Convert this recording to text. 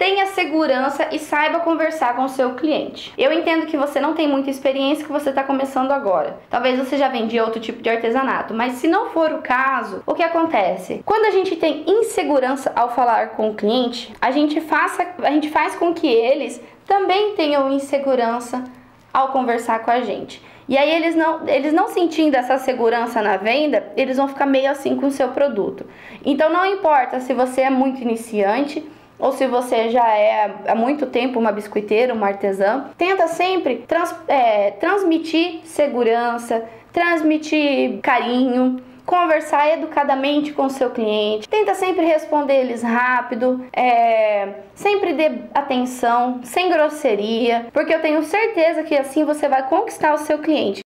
tenha segurança e saiba conversar com o seu cliente. Eu entendo que você não tem muita experiência, que você está começando agora. Talvez você já vendia outro tipo de artesanato, mas se não for o caso, o que acontece? Quando a gente tem insegurança ao falar com o cliente, a gente, faça, a gente faz com que eles também tenham insegurança ao conversar com a gente. E aí eles não, eles não sentindo essa segurança na venda, eles vão ficar meio assim com o seu produto. Então não importa se você é muito iniciante, ou se você já é há muito tempo uma biscoiteira, uma artesã, tenta sempre trans, é, transmitir segurança, transmitir carinho, conversar educadamente com o seu cliente, tenta sempre responder eles rápido, é, sempre dê atenção, sem grosseria, porque eu tenho certeza que assim você vai conquistar o seu cliente.